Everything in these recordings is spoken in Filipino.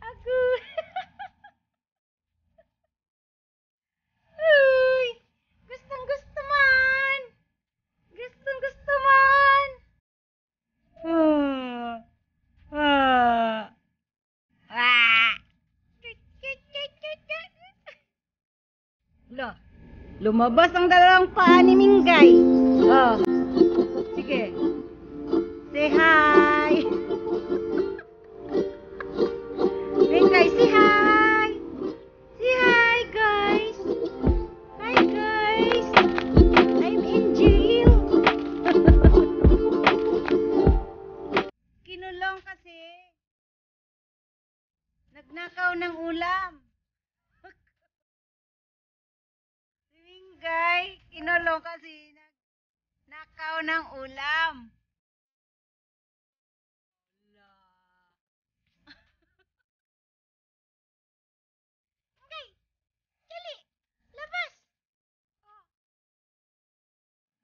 Ako. Uy! Gustong gusto man. Gustong gusto man. Ah. Ah. Lo, lumabas ang dalawang paa ni. Nagnakaw ng ulam. Si Minggay, kinulong kasi nagnakaw ng ulam.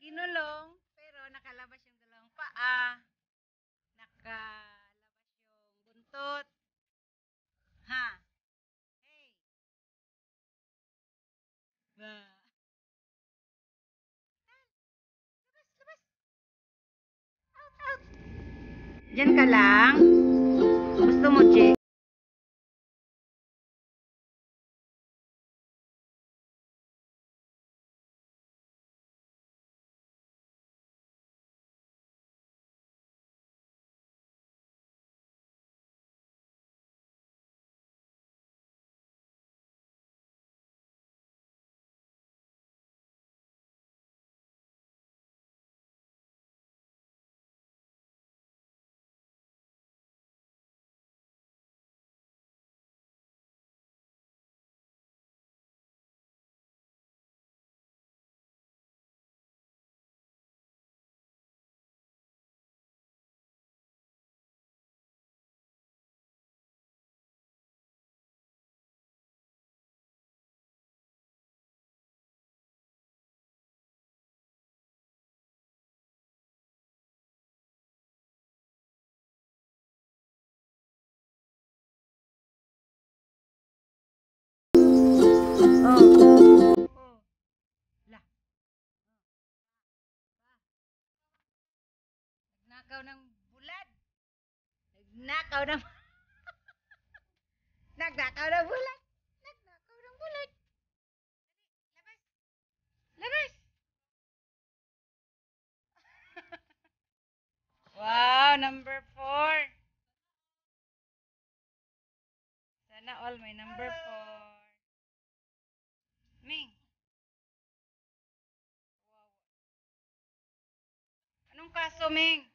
Kinulong, pero nakalabas yung dalawang paa. Nakalabas yung buntot. Ha? Hey. Ba. Out. Diyan ka lang. Gusto mo, Che? Nagnakaw ng bulad. Nagnakaw ng... Nagnakaw ng bulad. Nagnakaw ng bulad. Labas. Labas. wow, number four. Sana all may number four. Ming. Anong kaso, Ming?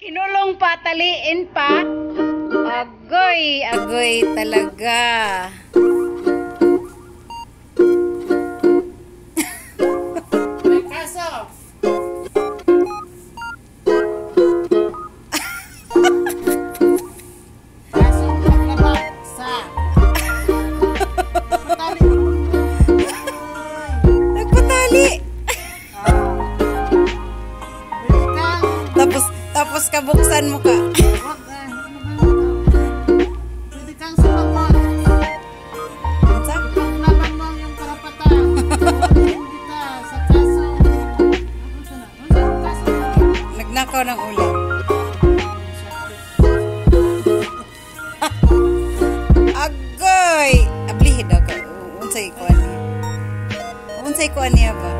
Kinulong pa, taliin pa. Agoy, agoy talaga. Sa kaso? Nagnak magnakaw ng ulam? Agoy! Ablihi daw ka. Unsay ko niya. Unsay ko niya ba?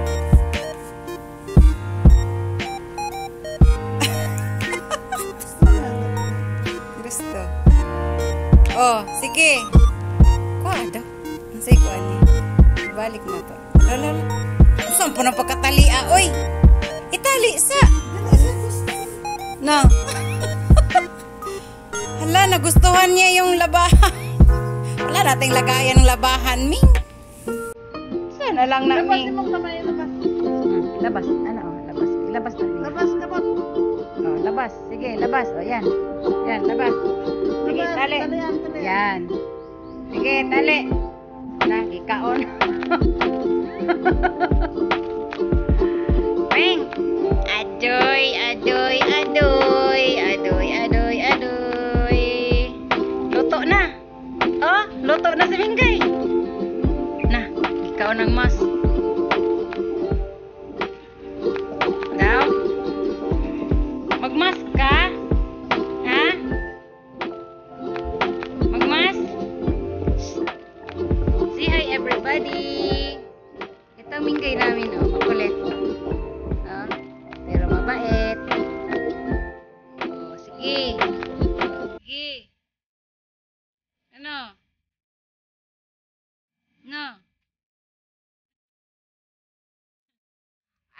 Sige. Kuha daw. Unsay ko niya. Balik na to. Lala. Saan po na pagkatalia, oy? Itali sa. No. Hala, nagustuhan niya yung labahan. Wala nating lagayan ng labahan, Ming. Sana lang na, Labas Ming. mo kamay, labas. Hmm, labas. Ano, labas. Ilabas na. Ming. Labas ka ba? Oh, labas. Sige, labas. O, yan. Yan, labas. Sige, tali. Yan. Sige, tali. Na, ikaon. Ming. Adoy, adoy, adoy. Adoy, adoy, adoy. Luto na. Oh, luto na si Minggay. Na, ikaw ng mas.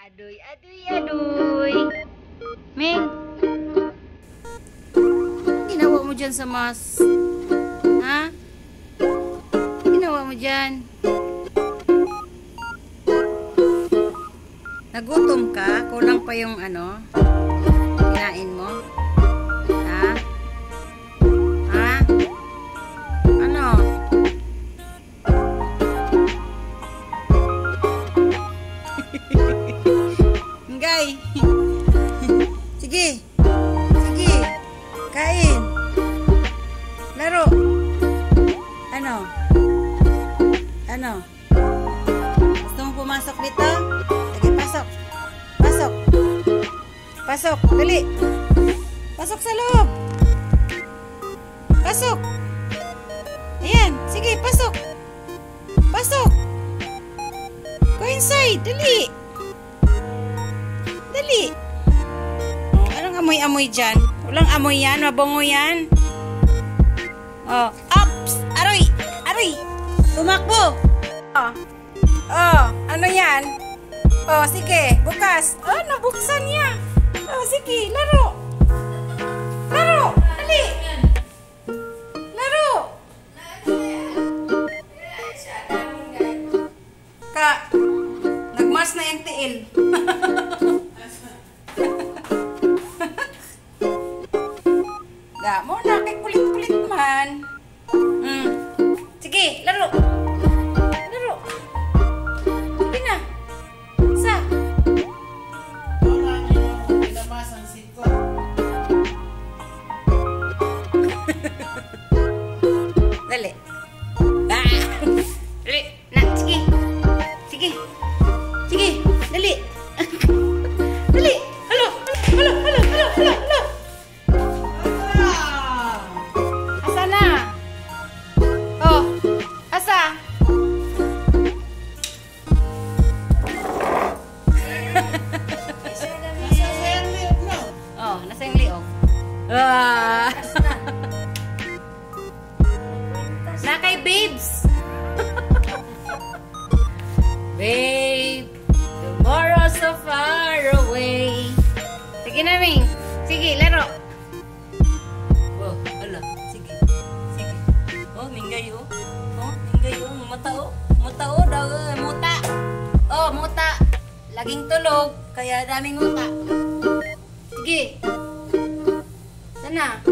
Aduy, aduy, aduy. Ming. Ginawa mo dyan sa mas? Ha? Ginawa mo dyan? Nagutom ka? Kulang pa yung ano? Kinain mo? Ano? Ano? Gusto mo pumasok dito? Sige, pasok. Pasok. Pasok. Dali. Pasok sa loob. Pasok. Ayan. Sige, pasok. Pasok. Go inside. Dali. Dali. Oh, anong amoy-amoy dyan? Walang amoy yan. Mabongo yan. Oh. Ups! Tumakbo! Oh. Oh. Ano yan? Oh, sige. Bukas. Oh, nabuksan niya. Oh, sige. Laro. Laro. Dali. Laging tulog. Kaya daming muta. Sige. Sana.